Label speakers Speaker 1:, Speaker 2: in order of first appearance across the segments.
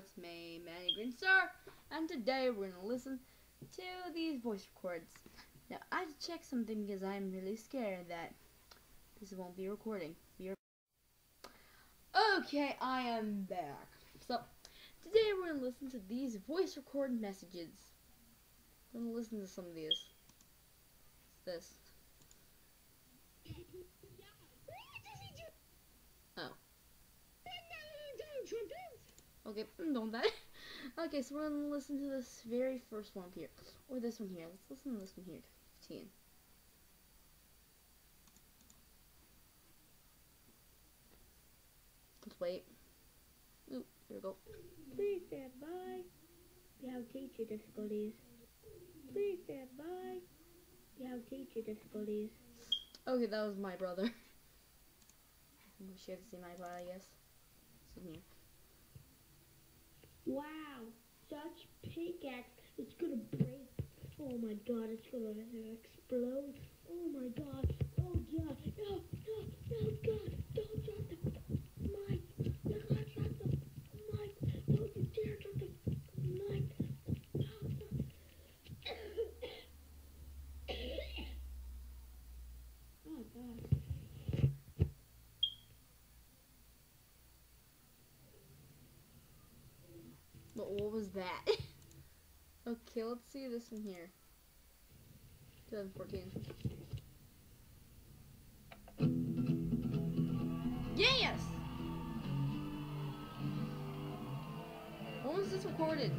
Speaker 1: it's me, Manny Greenstar, and today we're gonna listen to these voice records. Now, I had to check something because I'm really scared that this won't be recording. Okay, I am back. So, today we're gonna listen to these voice record messages. I'm gonna listen to some of these. What's this? Oh. Okay, don't that. Okay, so we're gonna listen to this very first one here. Or this one here. Let's listen to this one here. 15. Let's wait. Ooh, here we go.
Speaker 2: Please stand by. We have teacher difficulties. Please stand by. We have teacher difficulties.
Speaker 1: Okay, that was my brother. We should see my brother, I guess. It's in here.
Speaker 2: Wow, such pickaxe. It's gonna break. Oh my god, it's gonna explode. Oh my god. Oh god. No, no, no, god. Don't drop the mic. No, God, drop the mic. Don't you dare drop the mic. No, no. oh god.
Speaker 1: But what was that? okay, let's see this one here. 2014. Yes! When was this recorded?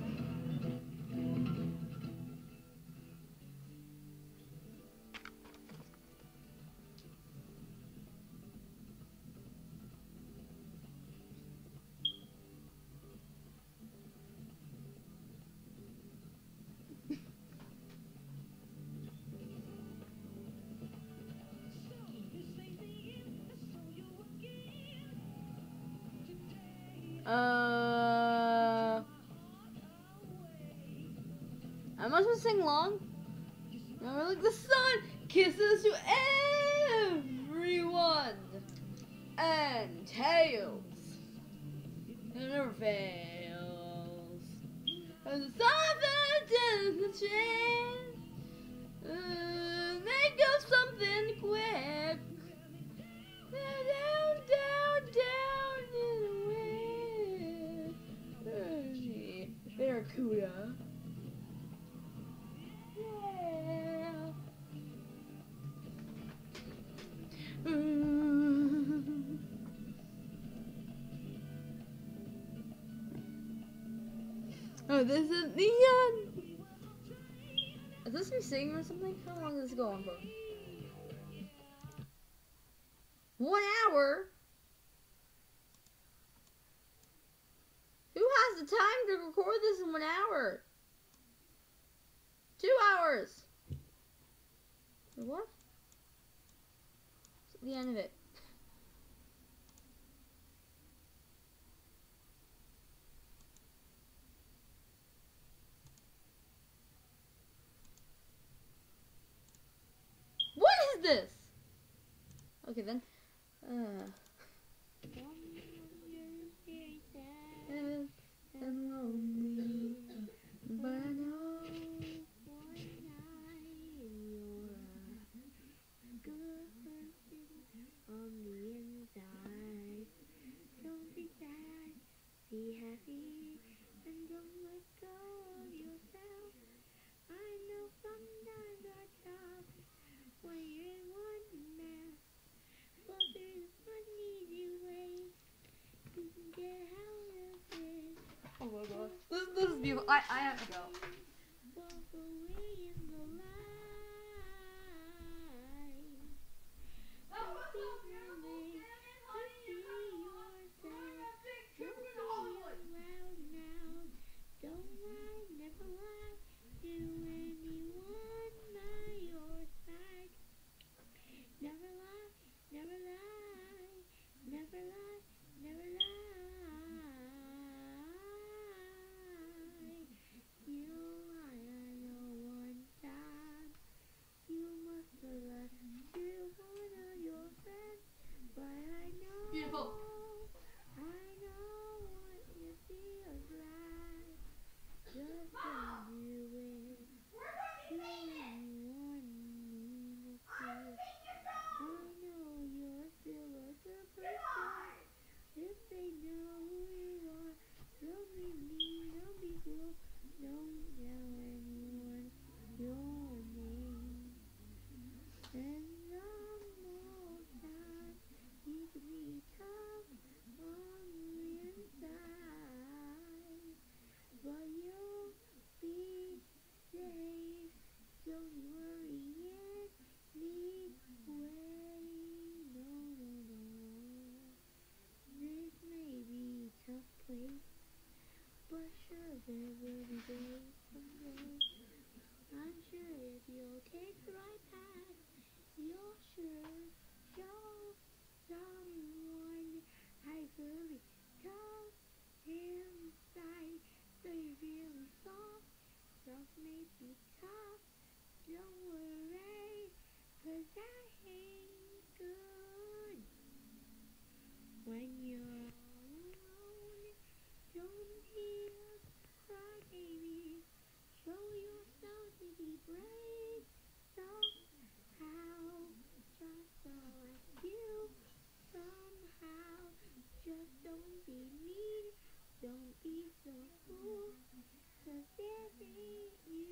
Speaker 1: I supposed sing along? Remember, like the sun kisses to everyone, and tails, it never fails. And the sun does the change, uh, make up something quick. Down, down, down in the wind. Barracuda. Oh, this is the neon. Is this me singing or something? How long is this going for? One hour? Who has the time to record this in one hour? Two hours. What? It's at the end of it. What is this? Okay then. Uh, and, and lonely, but I know.
Speaker 2: On the inside, don't be sad, be happy, and don't let go of yourself. I know sometimes are tough when you're in one mess, but there's one easy way you can get out of it.
Speaker 1: Oh my god. I, I have to go.
Speaker 2: people there will be days someday. I'm sure if you'll take the right path, you'll sure show someone I really tough inside. They really soft, soft may be tough. Don't worry, 'cause I ain't good. When you're all alone, don't be a crybaby. Show yourself to be brave somehow. Just so like you somehow. Just don't be mean. Don't be so cool. 'Cause this ain't you.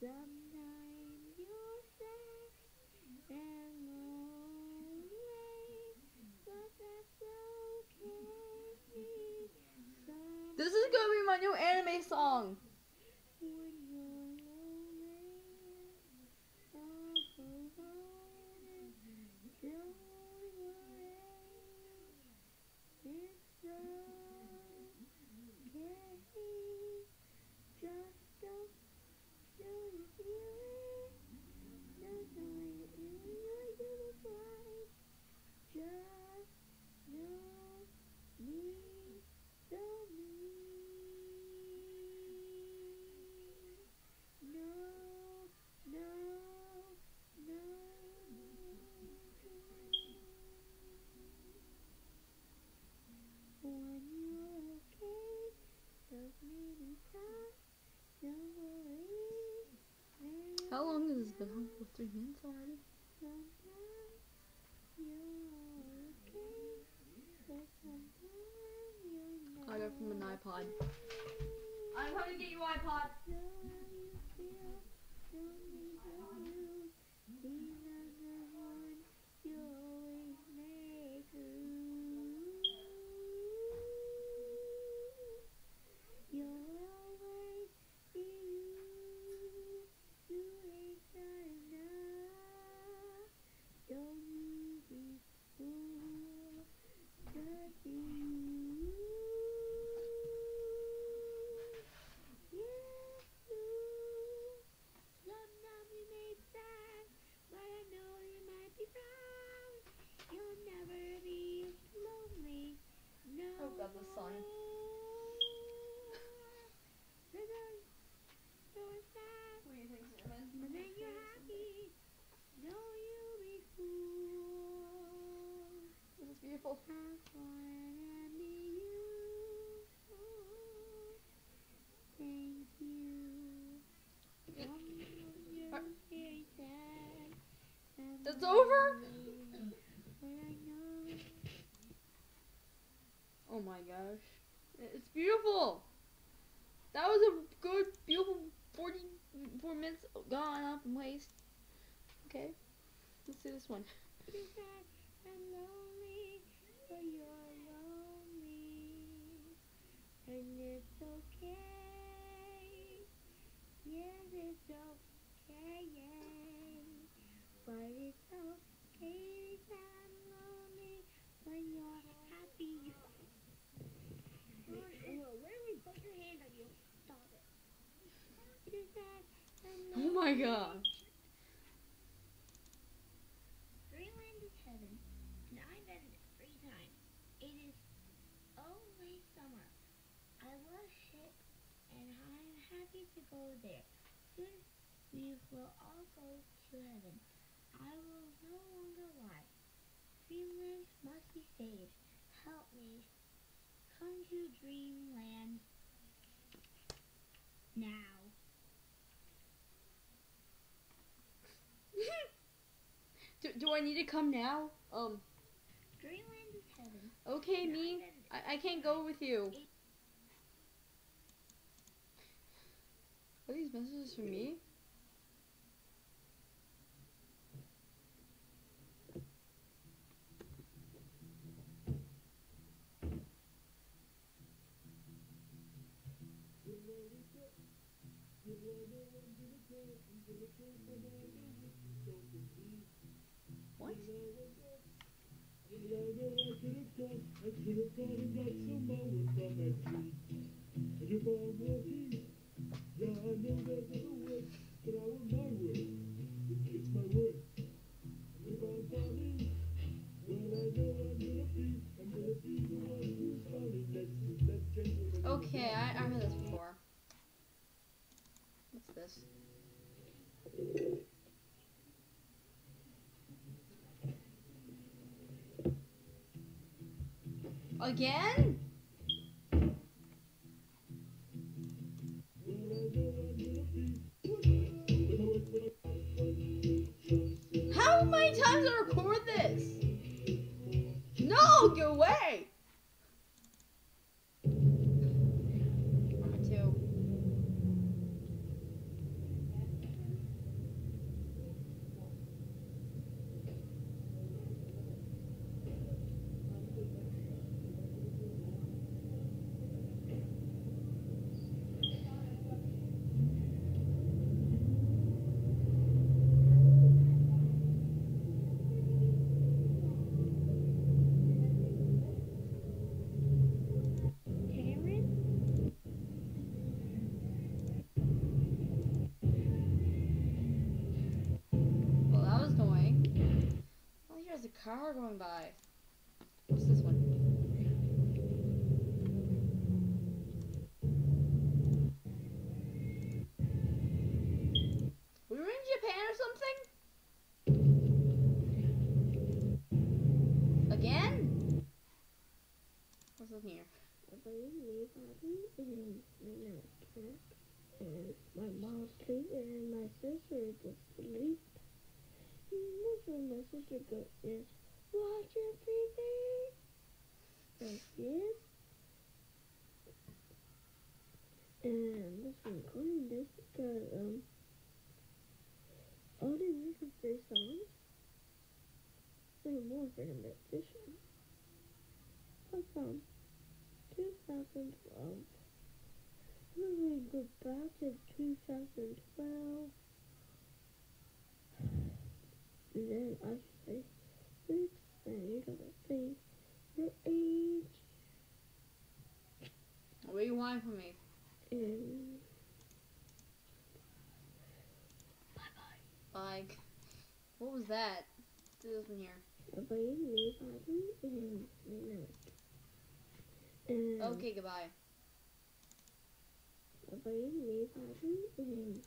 Speaker 2: Sometimes you're sad and lonely, but that's okay. Some
Speaker 1: This is gonna be my new anime song.
Speaker 2: when you're lonely, all alone, don't worry. It's okay. Just don't show your feelings. That's how you really do the right. Just know me, don't me. No, no, no. When you're okay, don't need to talk. Don't worry. There
Speaker 1: How
Speaker 2: you
Speaker 1: long has this been on for? Three minutes already?
Speaker 2: Sometimes you're okay, but sometimes you're not.
Speaker 1: I got from an iPod. I'm gonna get you iPod.
Speaker 2: Know how you feel, don't need to lose. These are the ones you always make lose. You'll always be you. You ain't got enough. Don't you be fooled. Just be you. Yes, you. Sometimes you may be sad, but I know you might be proud. You'll never be lonely. No.
Speaker 1: Oh, God, the sun.
Speaker 2: Listen, so it's sad,
Speaker 1: What do you think, Simon?
Speaker 2: but then you're happy. Don't you be fooled.
Speaker 1: This is beautiful.
Speaker 2: Have fun and be you. Thank you.
Speaker 1: Uh,
Speaker 2: Someone very sad and
Speaker 1: That's over?
Speaker 2: lonely, but I know
Speaker 1: Oh my gosh. It's beautiful. That was a good, beautiful 44 minutes gone up in waste. Okay. Let's do this one.
Speaker 2: and but and it's okay. Yes, it's okay, but it's okay that I'm lonely when you're happy. Literally put your hand on you. Stop it. You're sad and
Speaker 1: Oh my.
Speaker 2: Greenland is heaven, I visited three times. It is only summer. I love and I'm happy to go there. Soon we will all go to heaven. I will no longer lie. Must be saved. Help me. Come to Dreamland now.
Speaker 1: Do, do I need to come now? Um,
Speaker 2: Greenland is heaven.
Speaker 1: okay,
Speaker 2: and I
Speaker 1: me. I, I can't go with you. Are these messages for me? Okay, I, I heard this before. What's this? Again? Car going by. What's this one? We were in Japan or something? Again? What's in here?
Speaker 2: I believe me, Bobby, and America, and my mom too, and my sister is asleep. And this one, my sister goes is watch everything. Like this. And this one clean this because um all these music free songs. There's more for him but from 2012. I'm going to go back to 2012. And then I say six, and you gotta say your age
Speaker 1: What do you want from me?
Speaker 2: And
Speaker 1: Like, what was that? Do this one here. Okay, goodbye.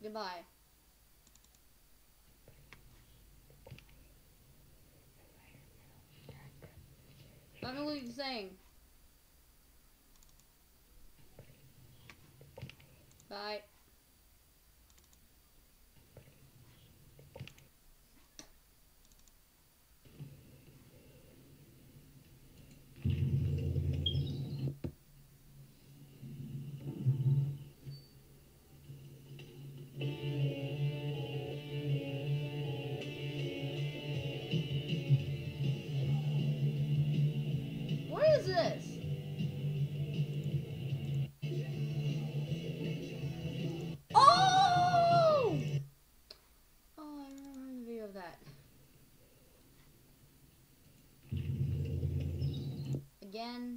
Speaker 1: Goodbye. Me what you're saying. Bye. Again.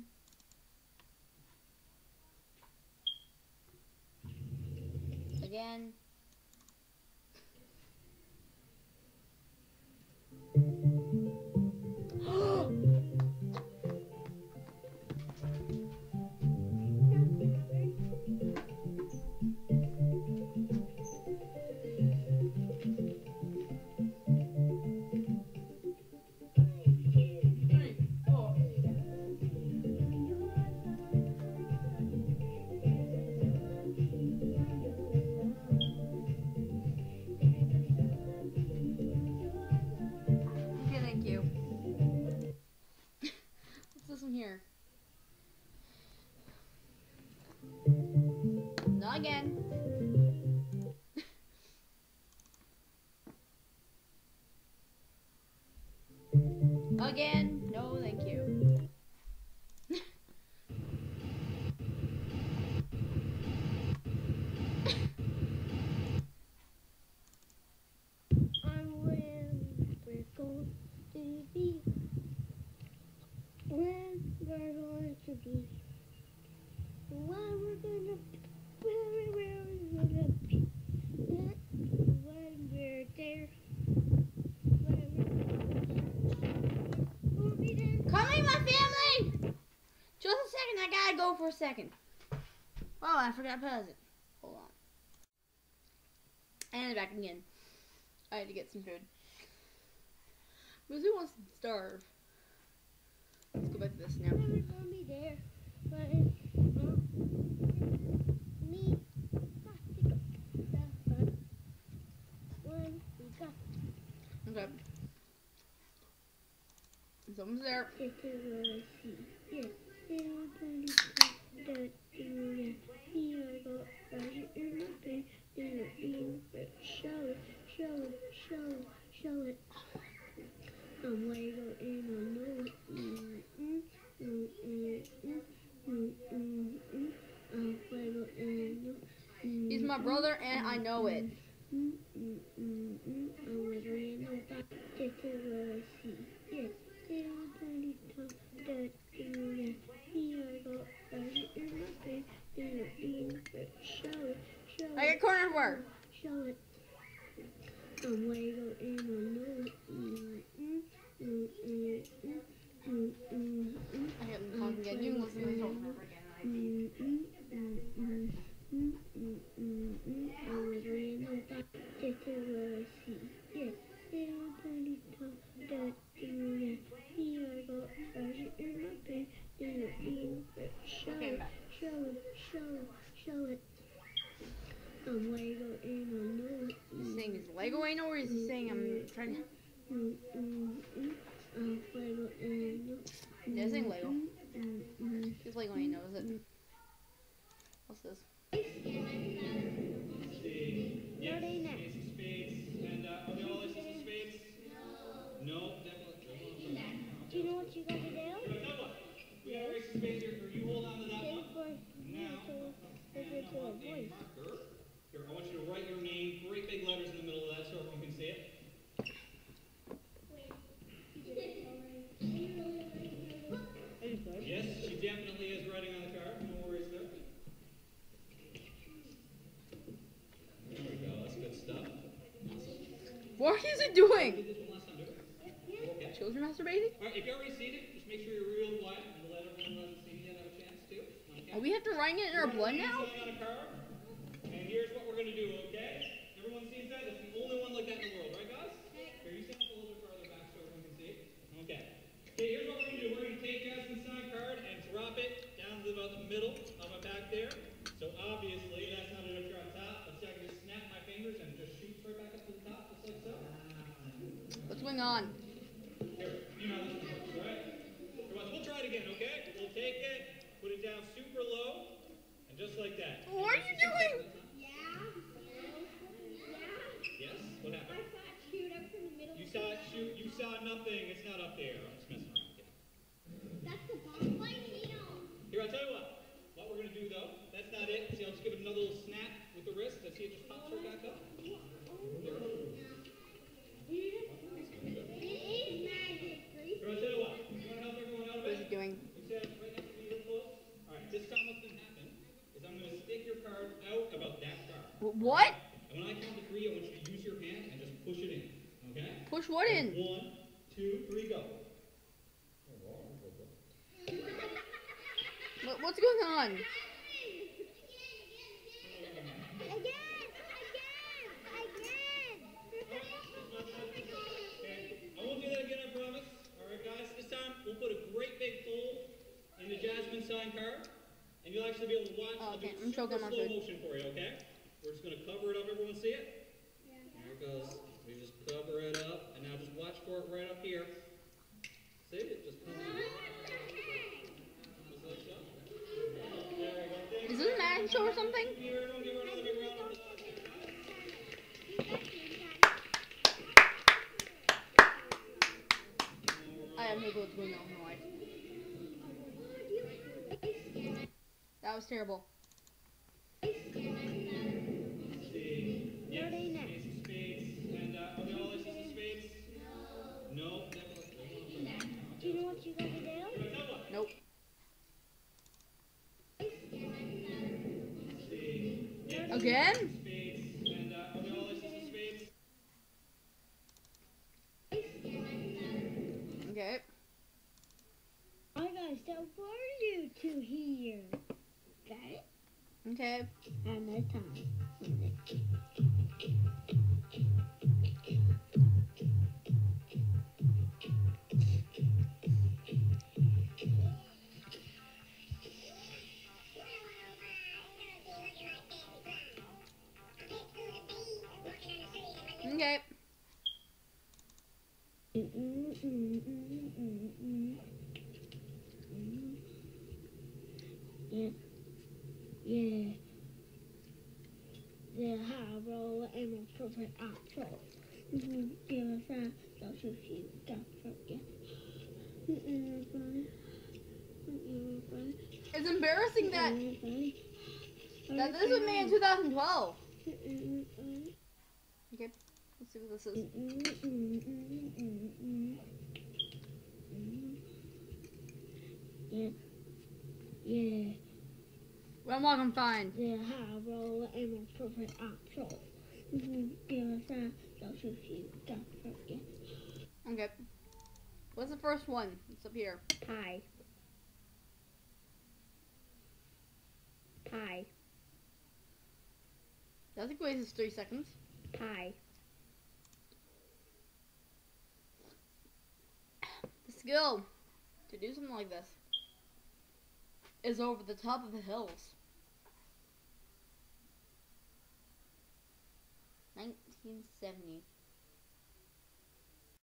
Speaker 1: Second. Oh, I forgot to pause it. Hold on. And back again. I had to get some food. Because who wants to starve? Let's go back to this now.
Speaker 2: Gonna be there.
Speaker 1: He's my brother, and I know it.
Speaker 2: Mm, mm, mm, mm. I'm Lego and I know that. This is what I see. Yeah. Little tiny tongue that do Here I go. Right in my face. Little bean. But show it. Show
Speaker 1: I
Speaker 2: it.
Speaker 1: get cornered where?
Speaker 2: Show it. I'm Lego and I know it. Mm, mm, mm, mm, mm, mm, mm, mm.
Speaker 1: I get them talking again. You can listen to this over and over again. right?
Speaker 2: Mm, mm, mm, mm, mm, mm, mm, mm. I'm Lego and I know that. This is what I see. Yeah. Little tiny tongue that do Here I go. Right in my face. Little bean. But show
Speaker 1: Okay,
Speaker 2: it.
Speaker 1: back.
Speaker 2: Show it. Show it. Show it. I'm Lego and I know it.
Speaker 1: He's saying he's Lego ain't or is he saying I'm trying to.
Speaker 2: Mm, mm, mm. I'm Lego and I know
Speaker 1: Yeah, he's saying Lego. He's Lego ain't knows it. What's this?
Speaker 3: Yes,
Speaker 2: Friday night.
Speaker 3: ace of spades. And uh, are they all aces of spades? No.
Speaker 2: Do you know what you gotta do?
Speaker 3: But tell what, we got our ace of here. You hold on to that one.
Speaker 2: for
Speaker 3: Now,
Speaker 2: to listen to a
Speaker 3: marker. Here, I want you to write your name, great big letters in the middle of that
Speaker 1: What is he doing?
Speaker 3: Did this one last time, didn't we? Okay.
Speaker 1: Children masturbating?
Speaker 3: All right, if you're already seated, just make sure you're real quiet and let everyone who hasn't seen yet have a chance to. Okay?
Speaker 1: Oh, we have to write it in our blood now?
Speaker 3: On a card. And here's what we're gonna do, okay? Everyone sees that? That's the only one like that in the world, right, guys? Here, you stand up a little bit further back so everyone can see. Okay. Okay, here's what we're gonna do. We're gonna take Jasmine's signed card and drop it down to about the middle of my back there. So obviously that's not enough here on top. But see, I can just snap my fingers and it just shoots right back up to the top, just like so.
Speaker 1: What's going on?
Speaker 3: Here, you know how this works, right? Here, watch, we'll try it again, okay? We'll take it, put it down super low, and just like that.
Speaker 1: What are you doing?
Speaker 3: Yes? What happened?
Speaker 2: shoot up from the middle.
Speaker 3: You saw it shoot, you saw nothing, it's not up there. I'm just messing around. Okay.
Speaker 2: That's the bomb volcano.
Speaker 3: Here, I'll tell you what. What we're gonna do though, that's not it. See, I'll just give it another little snap with the wrist. I see it just pops right back up. There. Here, I'll tell you what. You wanna help everyone out a
Speaker 1: What is
Speaker 3: bit?
Speaker 1: he doing?
Speaker 3: You said right next to me real close? Alright, this time what's gonna happen is I'm gonna stick your card out about that far.
Speaker 1: Wh- What?
Speaker 3: And when I count to three, I want you to use your hand and just push it in. Okay?
Speaker 1: Push what in?
Speaker 3: One, two, three, go.
Speaker 1: What, what's going on?
Speaker 2: Again! Again! Again!
Speaker 3: Okay, I won't do that again, I promise. Alright, guys, this time we'll put a great big fold in the Jasmine sign card. And you'll actually be able to watch
Speaker 1: Oh, okay, I'm choking
Speaker 3: slow
Speaker 1: food.
Speaker 3: motion for you, okay? We're gonna cover it up, everyone see it? Yeah. There it goes. We just cover it up, and now just watch for it right up here. See it? Just comes in. Just. There we go.
Speaker 1: Is this a magic or something?
Speaker 3: Here, everyone give her another big round of applause.
Speaker 1: I have no clue what's going on my life. That was terrible. Nope. Again? Okay.
Speaker 2: I gotta teleport you to here. Got it?
Speaker 1: Okay.
Speaker 2: And more time. And my perfect outro. Mm-hmm. Give a sign, don't you don't forget.
Speaker 1: It's embarrassing that that this was made in 2012. Okay. Let's see what this is.
Speaker 2: Yeah. Yeah.
Speaker 1: Well, I'm find.
Speaker 2: The high roller and my perfect. Mm-hmm. Give a sign, don't you don't forget.
Speaker 1: Okay. What's the first one? It's up here.
Speaker 2: Pie. Pie.
Speaker 1: That waste is three seconds.
Speaker 2: Pie.
Speaker 1: The skill to do something like this is over the top of the hills. 1970.